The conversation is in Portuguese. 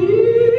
Ih!